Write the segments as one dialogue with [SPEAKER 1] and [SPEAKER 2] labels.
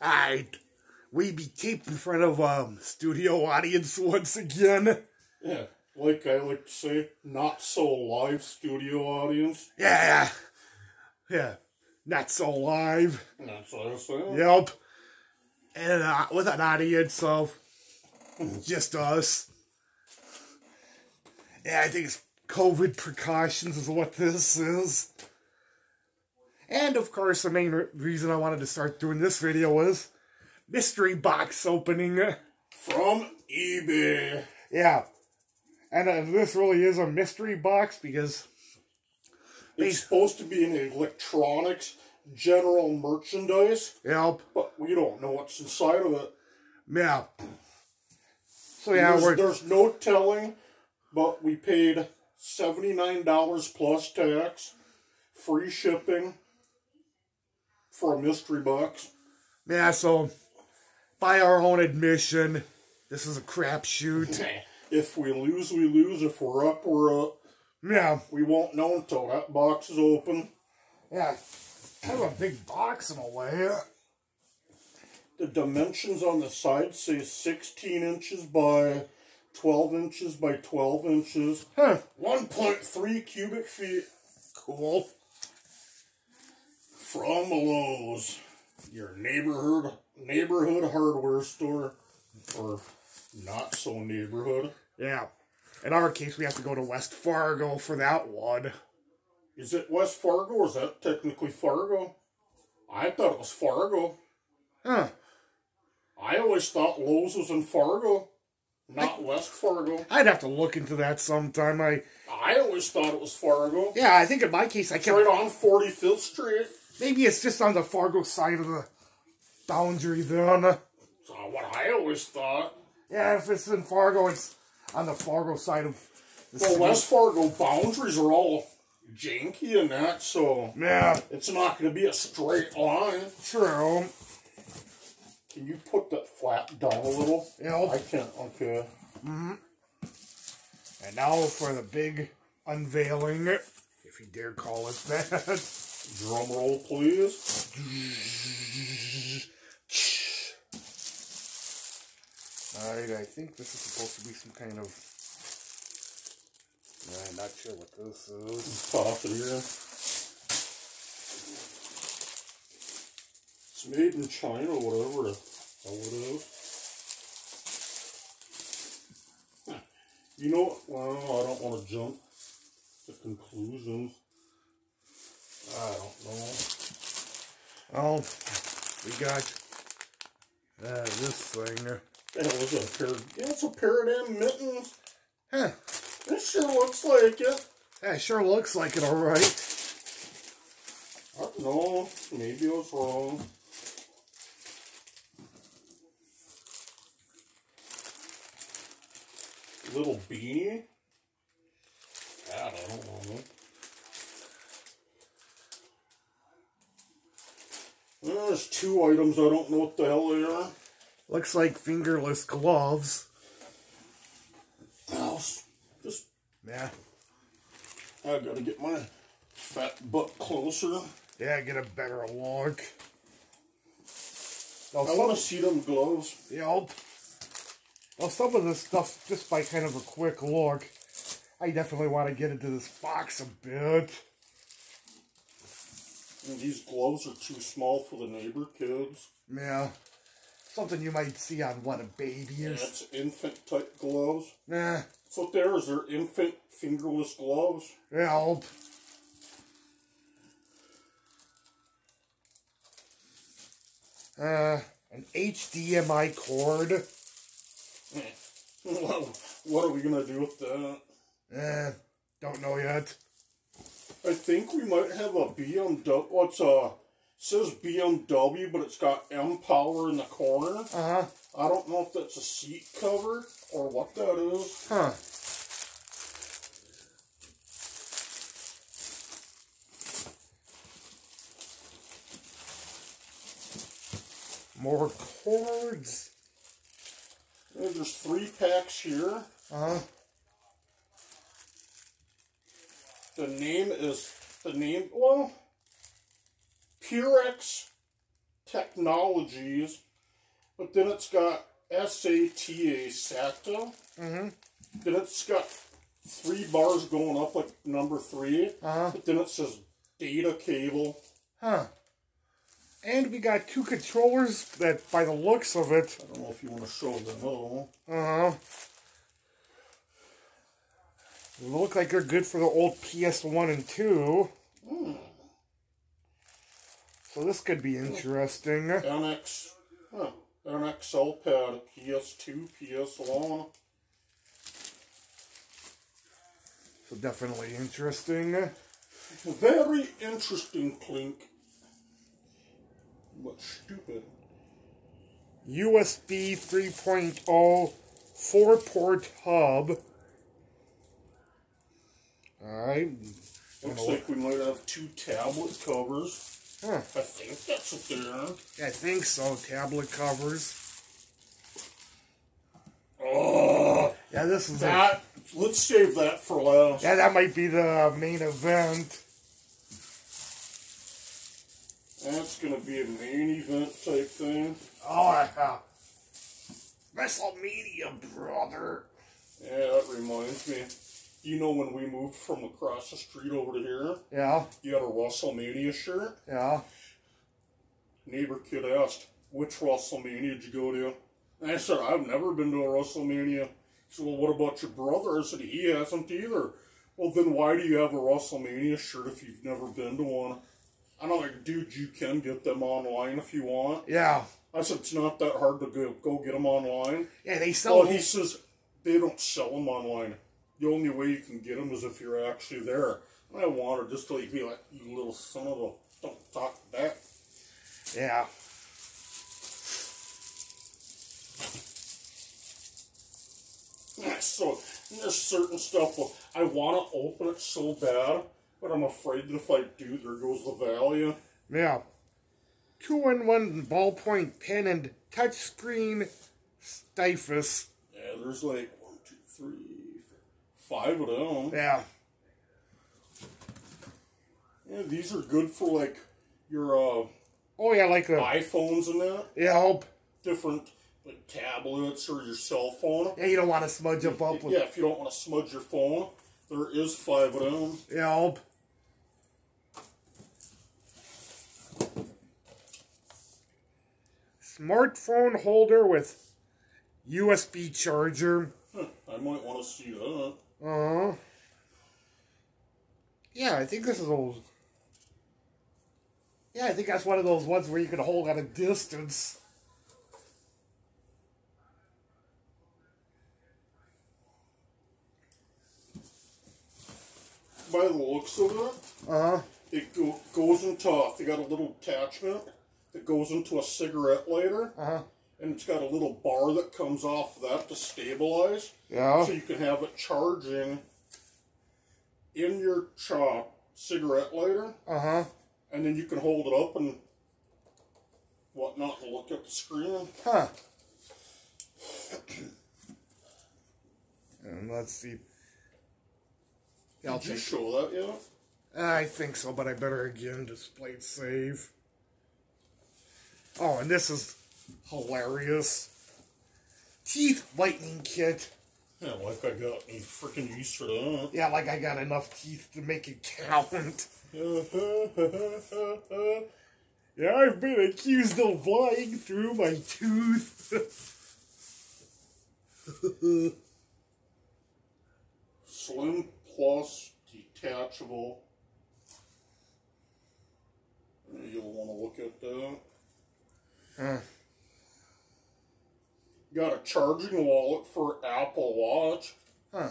[SPEAKER 1] I we be taped in front of um studio audience once again.
[SPEAKER 2] Yeah, like I like to say, not so live studio audience.
[SPEAKER 1] Yeah, yeah, not so live.
[SPEAKER 2] That's what I.
[SPEAKER 1] Yep, and uh, with an audience of just us. Yeah, I think it's COVID precautions is what this is. And of course, the main re- reason I wanted to start doing this video was mystery box opening.
[SPEAKER 2] From eBay.
[SPEAKER 1] Yeah. And uh, this really is a mystery box because,
[SPEAKER 2] It's supposed to be an electronics general merchandise,
[SPEAKER 1] yep,
[SPEAKER 2] but we don't know what's inside of it.
[SPEAKER 1] yeah. So yeah,
[SPEAKER 2] there's, there's no telling, but we paid $79 plus tax, free shipping for a mystery box.
[SPEAKER 1] yeah. So by our own admission, this is a crapshoot.
[SPEAKER 2] If we lose, we lose. If we're up, we're up.
[SPEAKER 1] Yeah,
[SPEAKER 2] We won't know until that box is open.
[SPEAKER 1] yeah. Kind of a big box in a way.
[SPEAKER 2] The dimensions on the side say 16 inches by 12 inches by 12 inches.
[SPEAKER 1] Huh.
[SPEAKER 2] 1.3 cubic feet.
[SPEAKER 1] Cool.
[SPEAKER 2] From Lowe's, your neighborhood neighborhood hardware store, or not so neighborhood.
[SPEAKER 1] Yeah. In our case, we have to go to West Fargo for that one.
[SPEAKER 2] Is it West Fargo or is that technically Fargo? I thought it was Fargo.
[SPEAKER 1] Huh.
[SPEAKER 2] I always thought Lowe's was in Fargo, not West Fargo.
[SPEAKER 1] I'd have to look into that sometime. I
[SPEAKER 2] I always thought it was Fargo.
[SPEAKER 1] yeah, I think in my case I kept
[SPEAKER 2] right on 45th Street.
[SPEAKER 1] Maybe it's just on the Fargo side of the boundary then.
[SPEAKER 2] That's what I always thought.
[SPEAKER 1] Yeah, if it's in Fargo, it's on the Fargo side of the
[SPEAKER 2] Well,
[SPEAKER 1] city.
[SPEAKER 2] West Fargo boundaries are all janky and that, so
[SPEAKER 1] Yeah,
[SPEAKER 2] it's not going to be a straight line.
[SPEAKER 1] true.
[SPEAKER 2] Can you put that flap down a little?
[SPEAKER 1] Yeah.
[SPEAKER 2] I can't. Okay. Hmm.
[SPEAKER 1] And now for the big unveiling, if you dare call it that.
[SPEAKER 2] Drum roll, please.
[SPEAKER 1] Alright, I think this is supposed to be some kind of. I'm not sure what this is.
[SPEAKER 2] It. It's made in China, or whatever the hell it is. You know? Well, I don't want to jump to conclusions. I don't know.
[SPEAKER 1] Oh, we got uh, this thing.
[SPEAKER 2] Hell is? A pair of, yeah, it's a pair of them mittens.
[SPEAKER 1] Huh.
[SPEAKER 2] This sure looks like it.
[SPEAKER 1] That sure looks like it, alright.
[SPEAKER 2] I don't know. Maybe I was wrong. Little beanie? I don't know. Two items. I don't know what the hell they are.
[SPEAKER 1] Looks like fingerless gloves.
[SPEAKER 2] I'll Just,
[SPEAKER 1] Yeah.
[SPEAKER 2] I gotta get my fat butt closer.
[SPEAKER 1] Yeah, get a better look. Now,
[SPEAKER 2] I want to see them gloves.
[SPEAKER 1] Yep. Well, some of this stuff, just by kind of a quick look, I definitely want to get into this box a bit.
[SPEAKER 2] These gloves are too small for the neighbor kids.
[SPEAKER 1] Yeah. Something you might see on one of babies.
[SPEAKER 2] That's infant type gloves.
[SPEAKER 1] Nah.
[SPEAKER 2] That's what they are, is they're infant fingerless gloves.
[SPEAKER 1] Help. Uh, an HDMI cord.
[SPEAKER 2] Well, what are we gonna do with that?
[SPEAKER 1] Eh, don't know yet.
[SPEAKER 2] I think we might have a BMW. What's uh says BMW, but it's got M Power in the corner.
[SPEAKER 1] Uh huh.
[SPEAKER 2] I don't know if that's a seat cover or what that is.
[SPEAKER 1] Huh. More cords.
[SPEAKER 2] Yeah, There's three packs here.
[SPEAKER 1] Uh huh.
[SPEAKER 2] The name is the name. Well, Purex Technologies, but then it's got SATA SATA. Mm-hmm. Then it's got three bars going up like number 3
[SPEAKER 1] Uh-huh.
[SPEAKER 2] But then it says data cable.
[SPEAKER 1] Huh. And we got two controllers that, by the looks of it,
[SPEAKER 2] I don't know if you want to show them all.
[SPEAKER 1] uh huh, look like they're good for the old PS1 and 2. So this could be interesting.
[SPEAKER 2] NX, huh, NXL pad, PS2, PS1.
[SPEAKER 1] So definitely interesting.
[SPEAKER 2] Very interesting, Clink. But stupid.
[SPEAKER 1] USB 3.0 four port hub. Alright.
[SPEAKER 2] Looks like we might have two tablet covers.
[SPEAKER 1] Huh.
[SPEAKER 2] I think that's what they are.
[SPEAKER 1] I think so. Tablet covers.
[SPEAKER 2] Oh,
[SPEAKER 1] Yeah, this is a,
[SPEAKER 2] that. Let's save that for last.
[SPEAKER 1] yeah, that might be the main event.
[SPEAKER 2] That's gonna be a main event type thing.
[SPEAKER 1] Oh, yeah. WrestleMania, brother.
[SPEAKER 2] Yeah, that reminds me. You know when we moved from across the street over to here,
[SPEAKER 1] Yeah,
[SPEAKER 2] you had a WrestleMania shirt?
[SPEAKER 1] yeah.
[SPEAKER 2] Neighbor kid asked, which WrestleMania did you go to? And I said, I've never been to a WrestleMania. He said, well, what about your brother? I said, he hasn't either. Well, then why do you have a WrestleMania shirt if you've never been to one? I'm like, dude, you can get them online if you want.
[SPEAKER 1] Yeah.
[SPEAKER 2] I said, it's not that hard to go, go get them online.
[SPEAKER 1] Yeah, they sell
[SPEAKER 2] Well, he says, they don't sell them online. The only way you can get them is if you're actually there. And I wanted just to like, be like, you little son of a, don't talk back.
[SPEAKER 1] Yeah.
[SPEAKER 2] So there's certain stuff I want to open it so bad, but I'm afraid that if I do, there goes the value.
[SPEAKER 1] Yeah. Two in one ballpoint pen and touchscreen Stylus.
[SPEAKER 2] Yeah, there's like one, two, three, five of them.
[SPEAKER 1] Yeah.
[SPEAKER 2] Yeah, these are good for like your uh,
[SPEAKER 1] Oh yeah, like the
[SPEAKER 2] iPhones and that.
[SPEAKER 1] yeah.
[SPEAKER 2] Different like tablets or your cell phone.
[SPEAKER 1] Yeah, you don't want to smudge up up with
[SPEAKER 2] Yeah, if you don't want to smudge your phone, there is five of them.
[SPEAKER 1] yeah. Smartphone holder with USB charger.
[SPEAKER 2] Huh, I might want to see that.
[SPEAKER 1] Uh Yeah, I think this is old. Yeah, I think that's one of those ones where you can hold at a distance.
[SPEAKER 2] By the looks of it,
[SPEAKER 1] Uh huh.
[SPEAKER 2] it go, goes into they got a little attachment that goes into a cigarette lighter
[SPEAKER 1] Uh huh.
[SPEAKER 2] And it's got a little bar that comes off that to stabilize
[SPEAKER 1] Yeah.
[SPEAKER 2] so you can have it charging in your chop cigarette lighter
[SPEAKER 1] Uh huh.
[SPEAKER 2] and then you can hold it up and whatnot and look at the screen
[SPEAKER 1] Huh. and let's see. Yeah, I'll
[SPEAKER 2] did you show that yet
[SPEAKER 1] I think so, but I better again display save. Oh, and this is hilarious. Teeth whitening kit.
[SPEAKER 2] yeah like I got any freaking use for that
[SPEAKER 1] Yeah, like I got enough teeth to make it count. Yeah, I've been accused of lying through my tooth.
[SPEAKER 2] Slim Plus detachable. You'll want to look at that.
[SPEAKER 1] Huh.
[SPEAKER 2] Got a charging wallet for Apple Watch.
[SPEAKER 1] Huh.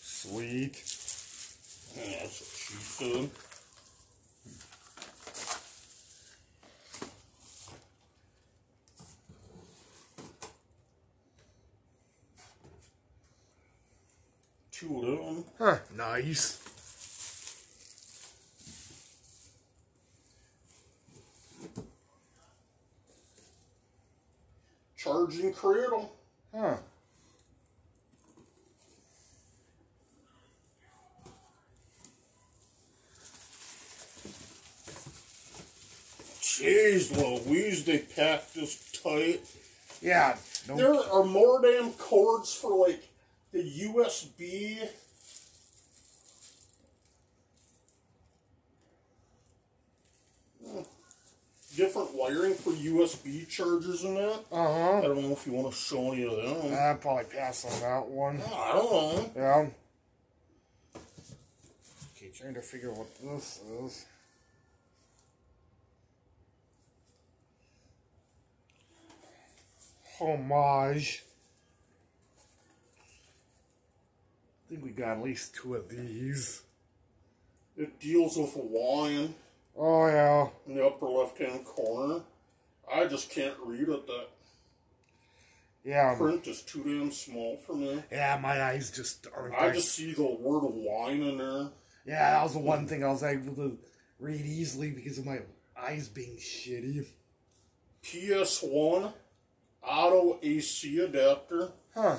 [SPEAKER 1] Sweet.
[SPEAKER 2] That's what she said. Two of them.
[SPEAKER 1] Huh. Nice.
[SPEAKER 2] virgin cradle.
[SPEAKER 1] Huh.
[SPEAKER 2] Jeez Louise, they packed this tight.
[SPEAKER 1] Yeah.
[SPEAKER 2] There are more damn cords for like the USB Different wiring for USB chargers and that. I
[SPEAKER 1] uh-huh.
[SPEAKER 2] don't know if you want to show any of them.
[SPEAKER 1] I'd probably pass on that one.
[SPEAKER 2] I don't know.
[SPEAKER 1] Yeah. Okay, trying to figure what this is. Homage. I think we got at least two of these.
[SPEAKER 2] It deals with wine
[SPEAKER 1] Oh yeah.
[SPEAKER 2] in the upper left hand corner. I just can't read it. That
[SPEAKER 1] Yeah.
[SPEAKER 2] print is too damn small for me.
[SPEAKER 1] Yeah, my eyes just aren't
[SPEAKER 2] I just see the word wine in there.
[SPEAKER 1] Yeah, that was the one thing I was able to read easily because of my eyes being shitty.
[SPEAKER 2] PS1 auto AC adapter.
[SPEAKER 1] Huh.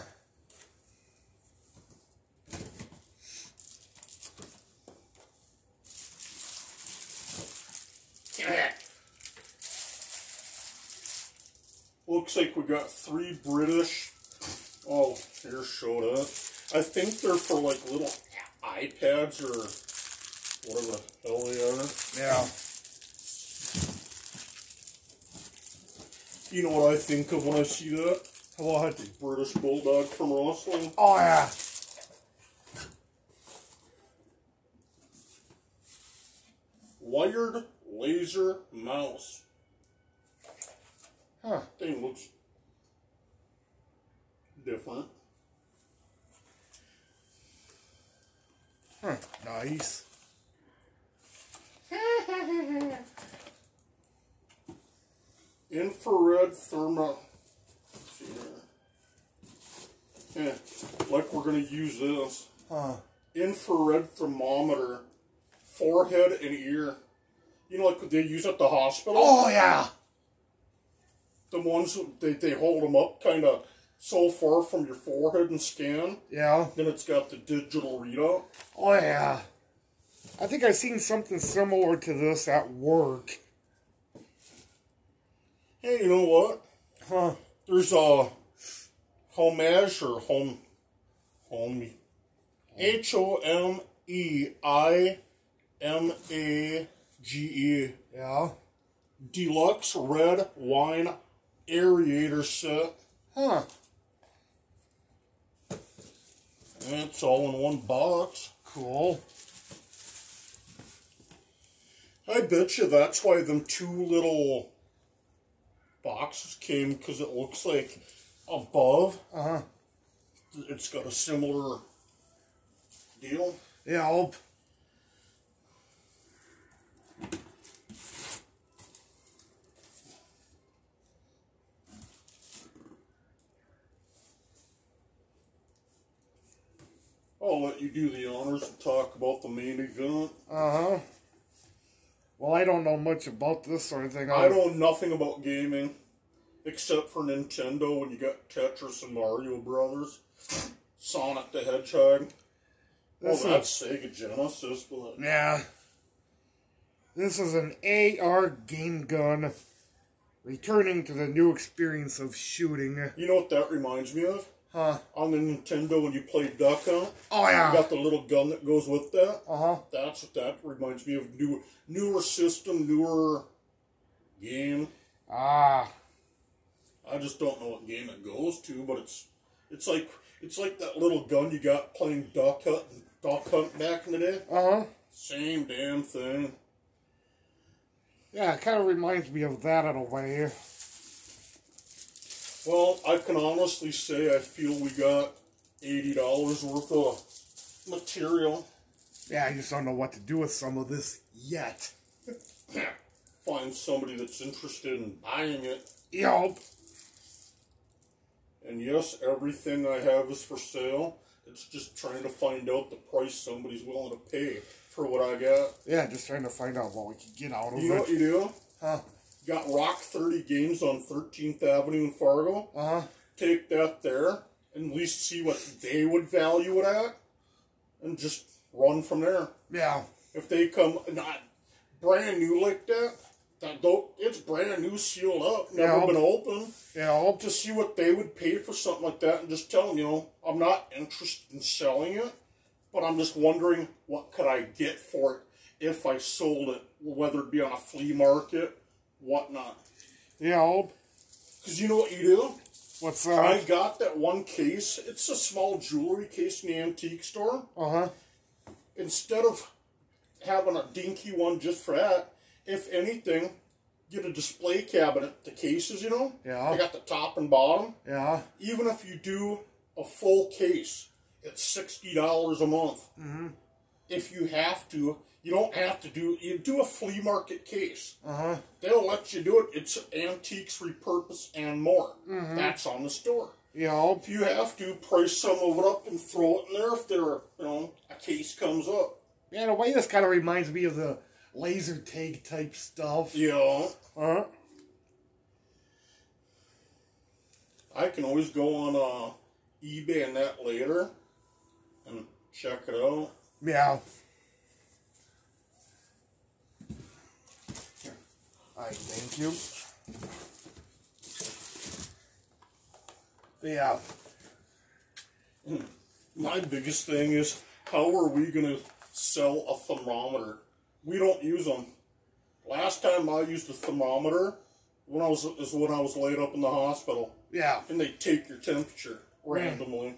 [SPEAKER 2] Looks like we got three British. Oh, here, showed up. I think they're for like little iPads or whatever the hell they are.
[SPEAKER 1] Yeah.
[SPEAKER 2] You know what I think of when I see that?
[SPEAKER 1] What?
[SPEAKER 2] British Bulldog from wrestling.
[SPEAKER 1] Oh yeah.
[SPEAKER 2] Laser mouse.
[SPEAKER 1] Huh.
[SPEAKER 2] Thing looks different.
[SPEAKER 1] Huh. Nice.
[SPEAKER 2] Infrared thermo. let's see here. Yeah, like we're gonna use this.
[SPEAKER 1] Huh.
[SPEAKER 2] Infrared thermometer. Forehead and ear. You know, like they use at the hospital.
[SPEAKER 1] Oh yeah.
[SPEAKER 2] The ones they they hold them up kind of so far from your forehead and scan.
[SPEAKER 1] Yeah.
[SPEAKER 2] Then it's got the digital readout.
[SPEAKER 1] Oh yeah. I think I've seen something similar to this at work.
[SPEAKER 2] Hey, you know what?
[SPEAKER 1] Huh.
[SPEAKER 2] There's a homage or home home H O M E I M A G E
[SPEAKER 1] Yeah.
[SPEAKER 2] deluxe red wine aerator set.
[SPEAKER 1] Huh.
[SPEAKER 2] It's all in one box.
[SPEAKER 1] Cool.
[SPEAKER 2] I bet you that's why them two little boxes came because it looks like above
[SPEAKER 1] Uh huh.
[SPEAKER 2] it's got a similar deal.
[SPEAKER 1] Yeah. I'll,
[SPEAKER 2] I'll let you do the honors and talk about the main event.
[SPEAKER 1] uh huh. Well, I don't know much about this or anything.
[SPEAKER 2] I know nothing about gaming except for Nintendo when you got Tetris and Mario Brothers, Sonic the Hedgehog. Oh,
[SPEAKER 1] This is-
[SPEAKER 2] that's Sega Genesis, but
[SPEAKER 1] Yeah. This is an AR game gun returning to the new experience of shooting.
[SPEAKER 2] you know what that reminds me of?
[SPEAKER 1] Huh.
[SPEAKER 2] On the Nintendo when you play Duck Hunt,
[SPEAKER 1] Oh, yeah, you
[SPEAKER 2] got the little gun that goes with that.
[SPEAKER 1] Uh huh.
[SPEAKER 2] That's what that reminds me of. New, newer system, newer game.
[SPEAKER 1] Ah.
[SPEAKER 2] I just don't know what game it goes to, but it's it's like it's like that little gun you got playing Duck Hunt, Duck Hunt back in the day.
[SPEAKER 1] Uh huh.
[SPEAKER 2] Same damn thing.
[SPEAKER 1] Yeah, it kind of reminds me of that in a way.
[SPEAKER 2] Well, I can honestly say I feel we got eighty dollars worth of material.
[SPEAKER 1] Yeah, I just don't know what to do with some of this yet.
[SPEAKER 2] Find somebody that's interested in buying it.
[SPEAKER 1] Yup.
[SPEAKER 2] And yes, everything I have is for sale. It's just trying to find out the price somebody's willing to pay for what I got.
[SPEAKER 1] Yeah, just trying to find out what we can get out of
[SPEAKER 2] You know what
[SPEAKER 1] it.
[SPEAKER 2] you do?
[SPEAKER 1] Huh.
[SPEAKER 2] Got Rock 30 games on 13th Avenue in Fargo.
[SPEAKER 1] Uh huh.
[SPEAKER 2] Take that there and at least see what they would value it at. And just run from there.
[SPEAKER 1] Yeah.
[SPEAKER 2] If they come not brand new like that, that though it's brand new, sealed up, never
[SPEAKER 1] Yeah.
[SPEAKER 2] been opened.
[SPEAKER 1] You know,
[SPEAKER 2] To see what they would pay for something like that, and just tell them, you know, I'm not interested in selling it, but I'm just wondering what could I get for it if I sold it, whether it be on a flea market, whatnot.
[SPEAKER 1] know,
[SPEAKER 2] Because you know what you do?
[SPEAKER 1] what's that?
[SPEAKER 2] I got that one case. It's a small jewelry case in the antique store.
[SPEAKER 1] Uh huh.
[SPEAKER 2] Instead of having a dinky one just for that, if anything, get a display cabinet. The cases, you know,
[SPEAKER 1] Yeah.
[SPEAKER 2] I got the top and bottom.
[SPEAKER 1] Yeah.
[SPEAKER 2] Even if you do a full case, it's sixty dollars a month. Mm-hmm. If you have to, you don't have to do. You do a flea market case.
[SPEAKER 1] Uh huh.
[SPEAKER 2] They'll let you do it. It's antiques, repurpose, and more.
[SPEAKER 1] Mm-hmm.
[SPEAKER 2] That's on the store.
[SPEAKER 1] You know,
[SPEAKER 2] If you have to, price some of it up and throw it in there if there, you know, a case comes up.
[SPEAKER 1] yeah, in a way, this kind of reminds me of the laser tag type stuff.
[SPEAKER 2] Yeah. know,
[SPEAKER 1] Uh,
[SPEAKER 2] I can always go on uh, eBay and that later and check it out.
[SPEAKER 1] Yeah. I thank you. Yeah. Hmm.
[SPEAKER 2] My biggest thing is how are we going to sell a thermometer? We don't use them. Last time I used a thermometer when I was is when I was laid up in the hospital,
[SPEAKER 1] Yeah.
[SPEAKER 2] and they take your temperature randomly.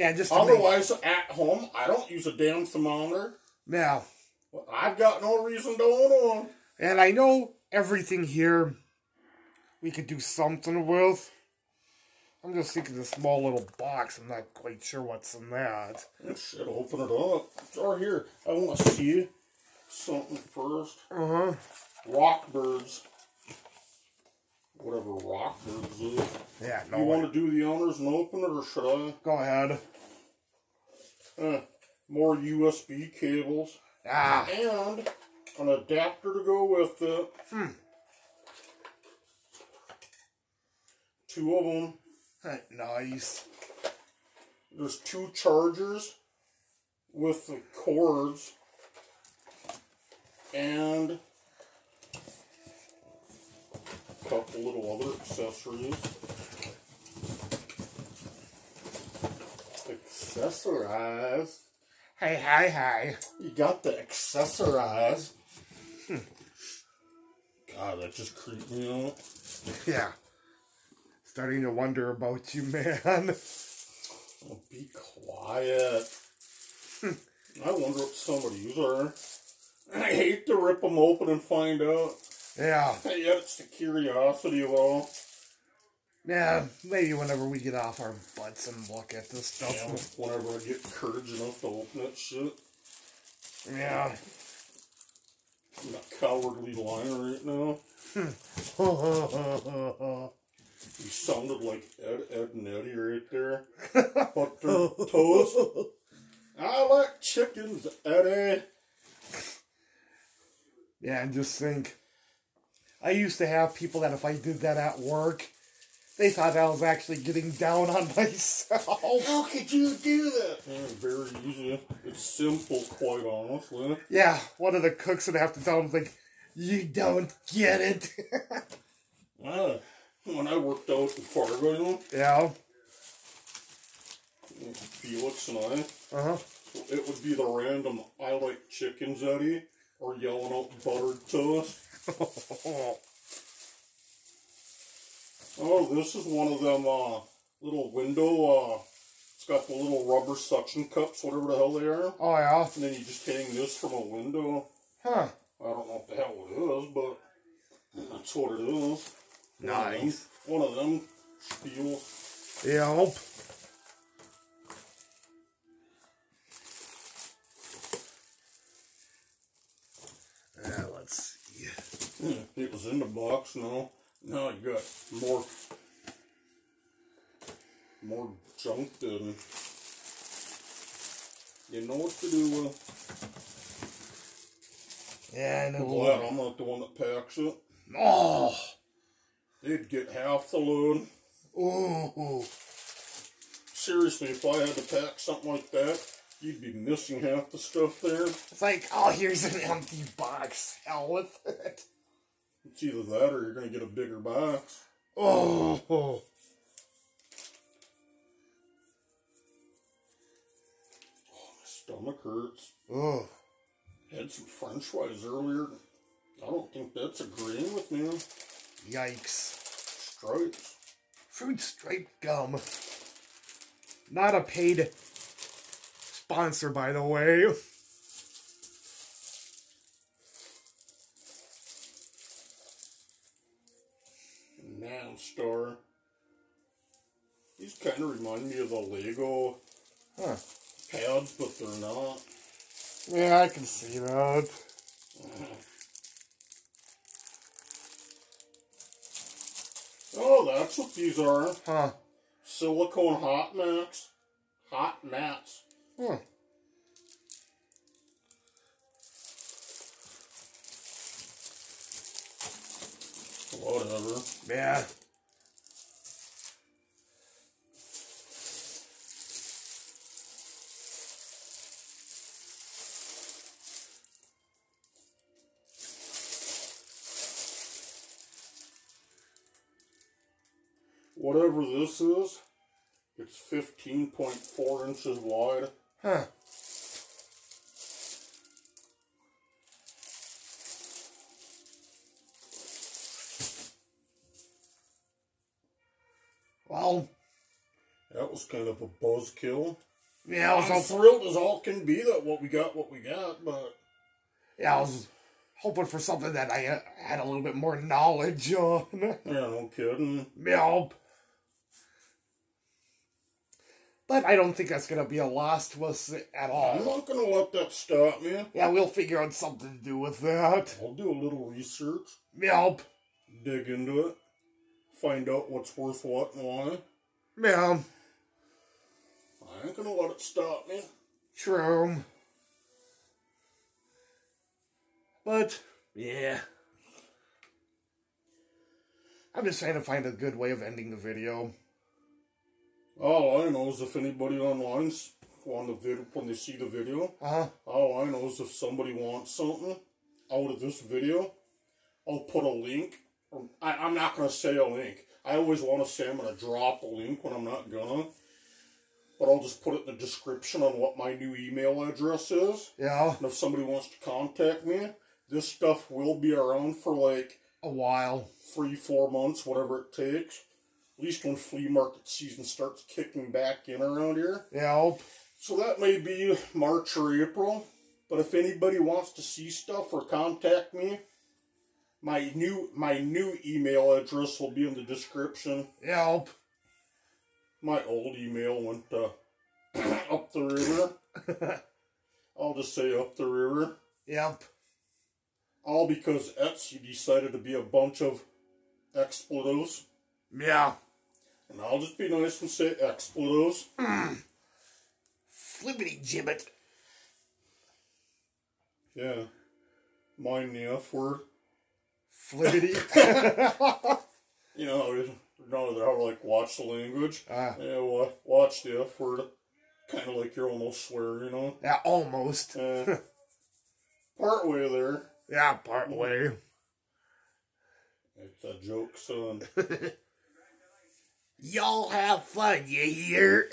[SPEAKER 1] Yeah, just to make,
[SPEAKER 2] Otherwise, at home, I don't use a damn thermometer.
[SPEAKER 1] yeah.
[SPEAKER 2] I've got no reason to own one.
[SPEAKER 1] And I know everything here we could do something with. I'm just thinking the small little box. I'm not quite sure what's in that.
[SPEAKER 2] Oh, shit, open it up. It's right here. I want to see something first.
[SPEAKER 1] Uh huh.
[SPEAKER 2] Rockbirds. Whatever Rockbirds is.
[SPEAKER 1] Yeah, no.
[SPEAKER 2] You want to do the honors and open it, or should I?
[SPEAKER 1] Go ahead.
[SPEAKER 2] Eh, more USB cables.
[SPEAKER 1] Ah,
[SPEAKER 2] And an adapter to go with it.
[SPEAKER 1] Hmm.
[SPEAKER 2] Two of them.
[SPEAKER 1] nice.
[SPEAKER 2] There's two chargers with the cords and couple little other accessories. Accessorize.
[SPEAKER 1] Hey, hi, hi.
[SPEAKER 2] You got the accessorize. God, that just creeped me out.
[SPEAKER 1] Yeah. Starting to wonder about you, man.
[SPEAKER 2] Oh, be quiet. Hmm. I wonder what some of these are. I hate to rip them open and find out.
[SPEAKER 1] Yeah.
[SPEAKER 2] Yeah, it's the curiosity of all.
[SPEAKER 1] Yeah, maybe whenever we get off our butts and look at this stuff.
[SPEAKER 2] whenever I get courage enough to open that shit.
[SPEAKER 1] Yeah.
[SPEAKER 2] I'm a cowardly liar right now. You sounded like Ed, Edd n Eddy right there. Butter toast. I like chickens, Eddie.
[SPEAKER 1] yeah, and just think. I used to have people that if I did that at work, they thought I was actually getting down on myself.
[SPEAKER 2] How could you do that? Yeah, very easy. It's simple, quite honestly.
[SPEAKER 1] Yeah, one of the cooks would have to tell him, like, you don't get it.
[SPEAKER 2] Ah, when I worked out in Fargo, you know,
[SPEAKER 1] yeah.
[SPEAKER 2] Felix and I,
[SPEAKER 1] Uh huh.
[SPEAKER 2] it would be the random I like chickens, Eddie, or yelling out buttered toast. Oh, this is one of them uh, little window. Uh, it's got the little rubber suction cups, whatever the hell they are.
[SPEAKER 1] oh, yeah.
[SPEAKER 2] And then you just hang this from a window.
[SPEAKER 1] Huh.
[SPEAKER 2] I don't know what the hell it is, but that's what it is. One of them-
[SPEAKER 1] Nice.
[SPEAKER 2] One of them spiels.
[SPEAKER 1] Yep.
[SPEAKER 2] Was in the box now. Now you got more more junk than you know what to do with.
[SPEAKER 1] Yeah,
[SPEAKER 2] I
[SPEAKER 1] know.
[SPEAKER 2] glad I'm not the one that packs it.
[SPEAKER 1] Oh.
[SPEAKER 2] They'd get half the load.
[SPEAKER 1] Ooh.
[SPEAKER 2] Seriously, if I had to pack something like that, you'd be missing half the stuff there.
[SPEAKER 1] It's like, oh, here's an empty box. Hell with it.
[SPEAKER 2] It's either that or you're gonna get a bigger box.
[SPEAKER 1] Oh. oh.
[SPEAKER 2] My stomach hurts.
[SPEAKER 1] Oh.
[SPEAKER 2] Had some French fries earlier. I don't think that's agreeing with me.
[SPEAKER 1] Yikes.
[SPEAKER 2] Stripes.
[SPEAKER 1] Fruit striped gum. Not a paid sponsor, by the way.
[SPEAKER 2] Kind of remind me of the Lego
[SPEAKER 1] Huh.
[SPEAKER 2] pads, but they're not.
[SPEAKER 1] Yeah, I can see that.
[SPEAKER 2] Oh, that's what these are.
[SPEAKER 1] Huh.
[SPEAKER 2] Silicone hot mats. Hot mats.
[SPEAKER 1] Huh.
[SPEAKER 2] Whatever.
[SPEAKER 1] Yeah.
[SPEAKER 2] Whatever this is, it's 15.4 inches wide.
[SPEAKER 1] Huh. Well,
[SPEAKER 2] That was kind of a buzzkill.
[SPEAKER 1] yeah, I was
[SPEAKER 2] I'm thrilled as all can be that what we got, what we got, but
[SPEAKER 1] yeah, I was hoping for something that I had a little bit more knowledge on.
[SPEAKER 2] yeah, no kidding.
[SPEAKER 1] Yep. But I don't think that's gonna be a loss to us at all.
[SPEAKER 2] I'm not gonna let that stop me.
[SPEAKER 1] Yeah, we'll figure out something to do with that.
[SPEAKER 2] I'll do a little research,
[SPEAKER 1] Yep.
[SPEAKER 2] dig into it, find out what's worth what and why.
[SPEAKER 1] Yeah.
[SPEAKER 2] I ain't gonna let it stop me.
[SPEAKER 1] True. But, yeah. I'm just trying to find a good way of ending the video.
[SPEAKER 2] All I know is if anybody online's on the video when they see the video,
[SPEAKER 1] Uh-huh.
[SPEAKER 2] all I know is if somebody wants something out of this video, I'll put a link. Or I, I'm not gonna say a link. I always want to say I'm gonna drop a link when I'm not gonna. But I'll just put it in the description on what my new email address is.
[SPEAKER 1] Yeah,
[SPEAKER 2] And if somebody wants to contact me, this stuff will be around for like
[SPEAKER 1] a while.
[SPEAKER 2] three, four months, whatever it takes. At least when flea market season starts kicking back in around here.
[SPEAKER 1] Yeah.
[SPEAKER 2] So that may be March or April. But if anybody wants to see stuff or contact me, my new my new email address will be in the description.
[SPEAKER 1] Yep.
[SPEAKER 2] My old email went uh, up the river. I'll just say up the river.
[SPEAKER 1] Yep.
[SPEAKER 2] All because Etsy decided to be a bunch of expletives.
[SPEAKER 1] Yeah.
[SPEAKER 2] And I'll just be nice and say expletives.
[SPEAKER 1] Flippity gibbet.
[SPEAKER 2] Yeah. Mind the F word.
[SPEAKER 1] Flippity.
[SPEAKER 2] You know, know, they're like, watch the language.
[SPEAKER 1] Ah.
[SPEAKER 2] Yeah, wa- watch the F word. Kind of like you're almost swearing, you know?
[SPEAKER 1] yeah, almost.
[SPEAKER 2] Uh, part way there.
[SPEAKER 1] Yeah, part way.
[SPEAKER 2] It's a joke, son.
[SPEAKER 1] Y'all have fun, you hear?